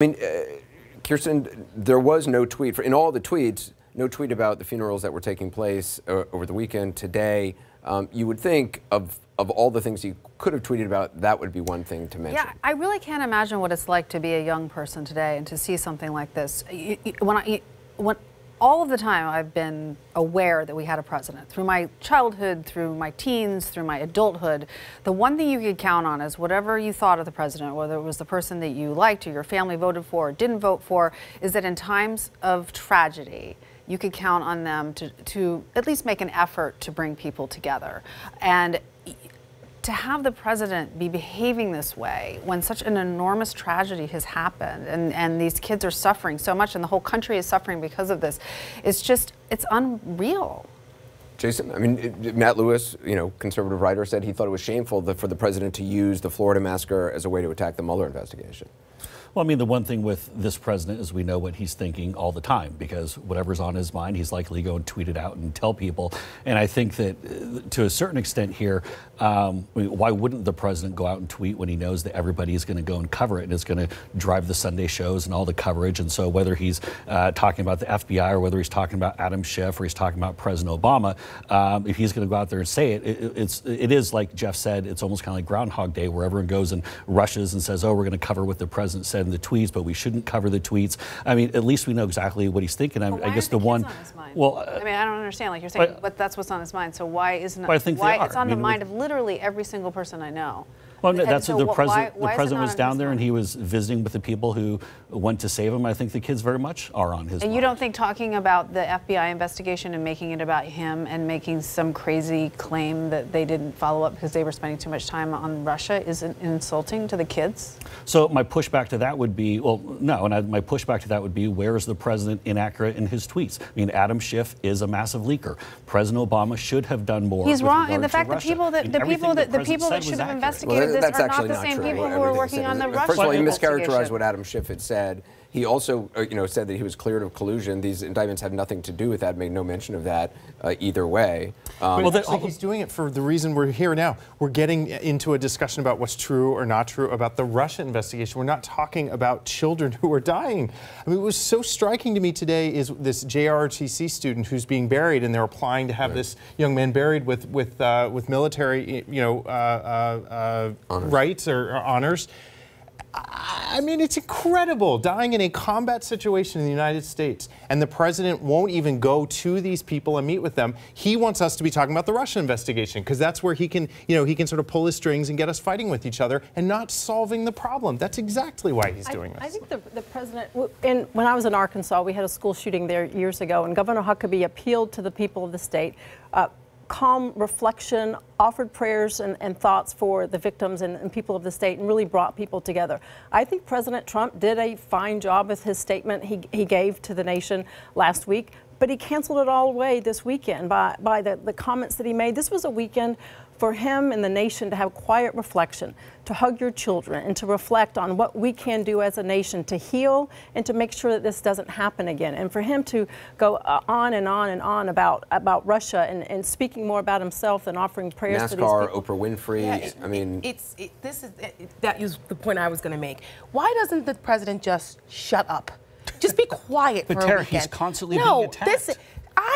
I mean, uh, Kirsten, there was no tweet for, in all the tweets, no tweet about the funerals that were taking place uh, over the weekend today. Um, you would think of of all the things you could have tweeted about, that would be one thing to mention. Yeah, I really can't imagine what it's like to be a young person today and to see something like this. When I, when all of the time I've been aware that we had a president. Through my childhood, through my teens, through my adulthood, the one thing you could count on is whatever you thought of the president, whether it was the person that you liked or your family voted for or didn't vote for, is that in times of tragedy, you could count on them to, to at least make an effort to bring people together. And to have the president be behaving this way when such an enormous tragedy has happened and, and these kids are suffering so much and the whole country is suffering because of this, it's just, it's unreal. Jason, I mean, Matt Lewis, you know, conservative writer, said he thought it was shameful that, for the president to use the Florida massacre as a way to attack the Mueller investigation. Well, I mean, the one thing with this president is we know what he's thinking all the time because whatever's on his mind, he's likely going to tweet it out and tell people. And I think that uh, to a certain extent here, um, why wouldn't the president go out and tweet when he knows that everybody is going to go and cover it and it's going to drive the Sunday shows and all the coverage? And so whether he's uh, talking about the FBI or whether he's talking about Adam Schiff or he's talking about President Obama, um, if he's going to go out there and say it, it, it's it is like Jeff said, it's almost kind of like Groundhog Day where everyone goes and rushes and says, oh, we're going to cover what the president said in the tweets, but we shouldn't cover the tweets. I mean, at least we know exactly what he's thinking. I, I guess the, the one. Well, uh, I mean, I don't understand. Like you're saying, but, but, that's what's on his mind. So why isn't it? I think why it's on I mean, the mind of literally every single person I know? Well, no, that's so the president. Why, why the president was down there, and he was visiting with the people who went to save him. I think the kids very much are on his. And mind. you don't think talking about the FBI investigation and making it about him and making some crazy claim that they didn't follow up because they were spending too much time on Russia is insulting to the kids? So my pushback to that would be, well, no, and I, my pushback to that would be, where is the president inaccurate in his tweets? I mean, Adam Schiff is a massive leaker. President Obama should have done more. He's wrong, and the fact that people that the people that the people that should have investigated well, this are not the same true. people who are working on the Russia First of all, you mischaracterized what Adam Schiff had said. He also, uh, you know, said that he was cleared of collusion. These indictments had nothing to do with that. Made no mention of that uh, either way. Um, well, actually, he's doing it for the reason we're here now. We're getting into a discussion about what's true or not true about the Russia investigation. We're not talking about children who are dying. I mean, it was so striking to me today is this JROTC student who's being buried, and they're applying to have right. this young man buried with with uh, with military, you know, uh, uh, uh rites or, or honors. I mean, it's incredible. Dying in a combat situation in the United States, and the president won't even go to these people and meet with them. He wants us to be talking about the Russia investigation because that's where he can, you know, he can sort of pull his strings and get us fighting with each other and not solving the problem. That's exactly why he's doing I, this. I think the, the president, in, when I was in Arkansas, we had a school shooting there years ago, and Governor Huckabee appealed to the people of the state. Uh, calm reflection, offered prayers and, and thoughts for the victims and, and, people of the state, and really brought people together. I think President Trump did a fine job with his statement he, he gave to the nation last week, but he canceled it all away this weekend by, by the, the comments that he made. This was a weekend for him and the nation to have quiet reflection, to hug your children, and to reflect on what we can do as a nation to heal and to make sure that this doesn't happen again. And for him to go uh, on and on and on about about Russia and, and speaking more about himself than offering prayers NASCAR, to these people. Oprah Winfrey. Yeah, it, I mean, it's it, this is it, that is the point I was going to make. Why doesn't the president just shut up? Just be quiet but for Tara, a weekend. he's constantly no, being attacked. This,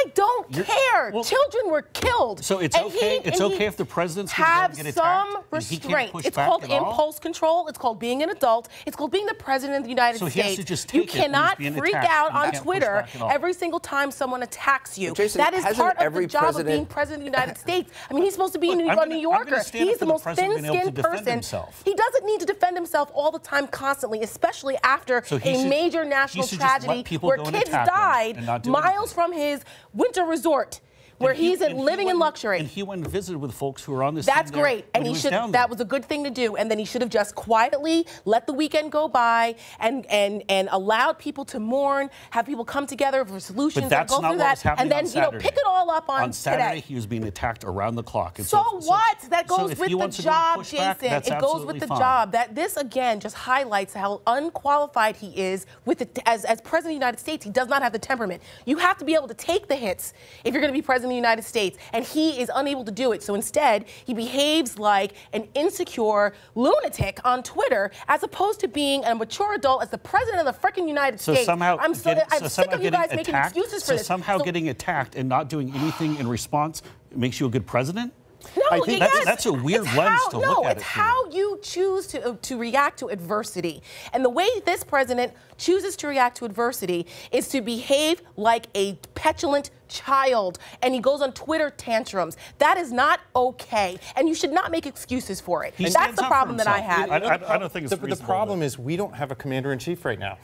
I don't You're, care. Well, Children were killed. So it's okay. He, it's okay if the president's have get some restraint. It's called impulse control. It's called being an adult. It's called being the president of the United so States. you cannot freak attacked. out on Twitter every single time someone attacks you. Jason, that is part of the job of being president of the United States. I mean, he's supposed to be Look, a New Yorker. He's the most thin-skinned person. He doesn't need to defend himself all the time, constantly, especially after so a should, major national tragedy where kids died miles from his winter resort where he, he's living in luxury. And he went and visited with folks who were on this. That's great, and he, he should. That was a good thing to do, and then he should have just quietly let the weekend go by and and and allowed people to mourn, have people come together for solutions, but that's and go not through that, and then you know pick it all up on, on Saturday. Today. He was being attacked around the clock. So, so, what? That goes so with the job, Jason. it goes with the fine. job. That this again just highlights how unqualified he is with the, as as president of the United States. He does not have the temperament. You have to be able to take the hits if you're going to be president the United States, and he is unable to do it. So instead, he behaves like an insecure lunatic on Twitter, as opposed to being a mature adult as the president of the freaking United so States. Somehow I'm, so, getting, I'm so sick of you guys attacked, making excuses for so this. Somehow so, getting attacked and not doing anything in response makes you a good president? No, I think yes. that's, that's a weird it's lens how, to no, look at it. No, it's it. how you choose to, to react to adversity. And the way this president chooses to react to adversity is to behave like a petulant child. And he goes on Twitter tantrums. That is not okay. And you should not make excuses for it. He That's the problem that I have. I, I, I don't think it's the, the problem is we don't have a commander in chief right now.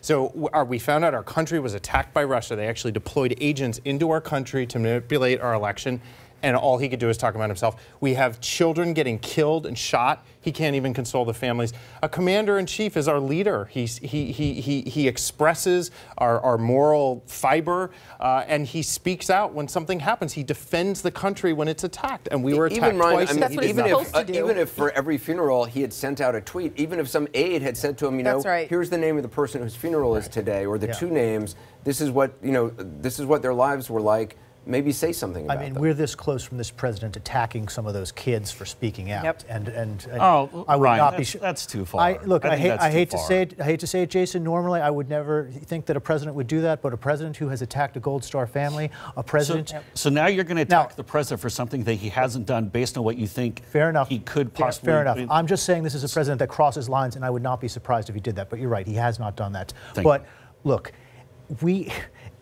So our, we found out our country was attacked by Russia. They actually deployed agents into our country to manipulate our election and all he could do is talk about himself. We have children getting killed and shot. He can't even console the families. A commander in chief is our leader. He's, he, he, he, he expresses our, our moral fiber uh, and he speaks out when something happens. He defends the country when it's attacked. And we were attacked even Ryan, twice. I mean, That's what he's even, supposed if, to uh, do. even if for every funeral he had sent out a tweet, even if some aide had said to him, you know, right. here's the name of the person whose funeral is today, or the Yeah. two names, this is what, you know, this is what their lives were like maybe say something about I mean, them. we're this close from this president attacking some of those kids for speaking out, Yep. and and, and Oh, I would Ryan, not that's- be. that's too far. I, look, I I, think hate, I too hate to say it. I hate to say it, Jason. Normally, I would never think that a president would do that, but a president who has attacked a Gold Star family, a So, president. so now you're going to Now- attack the president for something that he hasn't done based on what you think Fair enough. he could Yeah, possibly fair enough. I'm just saying this is a president that crosses lines, and I would not be surprised if he did that. But you're right, he has not done that. Thank but you. look, we,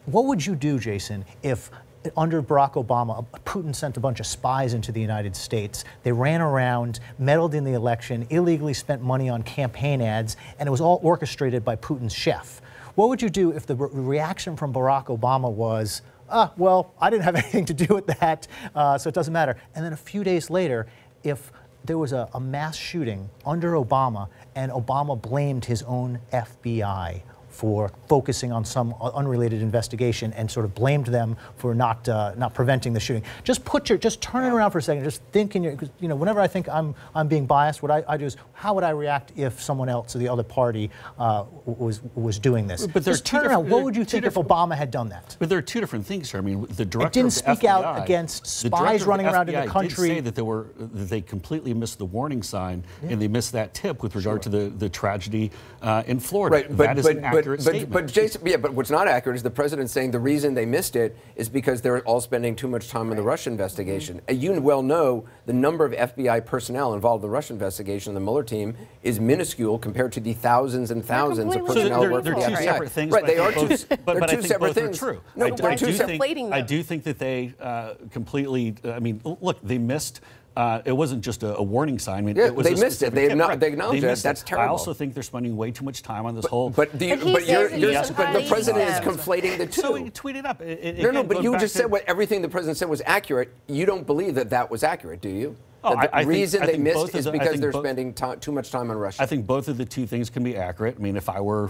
what would you do, Jason, if under Barack Obama, Putin sent a bunch of spies into the United States. They ran around, meddled in the election, illegally spent money on campaign ads, and it was all orchestrated by Putin's chef. What would you do if the re- reaction from Barack Obama was, ah, well, I didn't have anything to do with that, uh, so it doesn't matter? And then a few days later, if there was a, a mass shooting under Obama and Obama blamed his own FBI for focusing on some unrelated investigation and sort of blamed them for not uh, not preventing the shooting. Just put your just turn it around for a second. Just think in your 'cause, you know whenever I think I'm I'm being biased, what I, I do is how would I react if someone else or the other party uh, was was doing this? But there just two turn around. different- What would you think if Obama had done that? But there are two different things here. I mean, the director didn't of the speak out against the spies running around in the country. Did say that they were that they completely missed the warning sign and they missed that tip with regard to the the tragedy uh, in Florida. Right, but that is but, an but, accurate but, statement. but Jason, yeah, but what's not accurate is the president saying the reason they missed it is because they're all spending too much time on the Russia investigation. Mm-hmm. Uh, You well know the number of FBI personnel involved in the Russia investigation in the Mueller team is minuscule compared to the thousands and thousands of personnel they're, working they're for two the separate things. Right, they are two. but, they're but two I think separate both things. are true. No, I, they're I two do think I do think that they uh, completely. I mean, look, they missed. Uh, it wasn't just a, a warning sign. I mean, Yeah, it was they missed it. They tip. acknow- Right. they it. That's I terrible. also think they're spending way too much time on this whole. But the, And he but you're, you're he's but the hiding president is conflating the two. so he tweeted up. It, it, no, no, but you just said what everything the president said was accurate. You don't believe that that was accurate, do you? Oh, the I- I think- reason I they think missed both of is the- because they're both- spending too much time on Russia. I think both of the two things can be accurate. I mean, if I were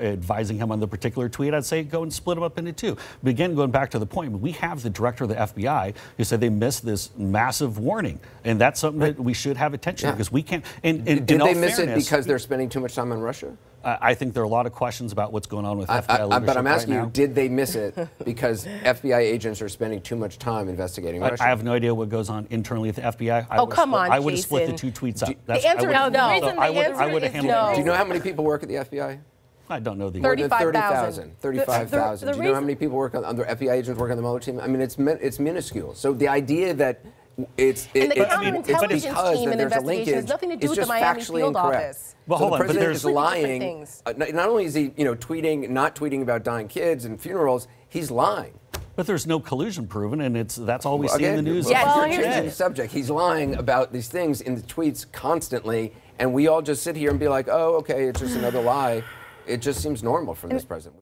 advising him on the particular tweet, I'd say go and split them up into two. But again, going back to the point, we have the director of the FBI who said they missed this massive warning, and that's something that we should have attention Yeah. to because we can't. And, and Did they miss it because they're spending too much time on Russia? I I think there are a lot of questions about what's going on with FBI I- leadership but I'm right asking now. you, did they miss it because FBI agents are spending too much time investigating I, Russia? I have no idea what goes on internally at the FBI. I Oh, would've come split- on, I would have split the two tweets up. The That's- I answer would've- is no. so The I the would, I would have is handled no. it. Do you know how many people work at the FBI? I don't know the More 35,000. 30,000. 35,000. Do you know how many people work on, on the FBI agents work on the Mueller team? I mean, it's it's minuscule. So the idea that it's it, And the it's, it's counterintelligence because team that and there's a investigation has linkage nothing to do is with the just Miami factually field incorrect. office. Well, so hold the on, but president there's- is lying. Uh, not, not only is he, you know, tweeting, not tweeting about dying kids and funerals, he's lying. But there's no collusion proven, and it's that's all we see Again, in the news. well, Yes. you're Well, changing here's- the subject. He's lying about these things in the tweets constantly, and we all just sit here and be like, "Oh, okay, it's just another lie." It just seems normal from this president.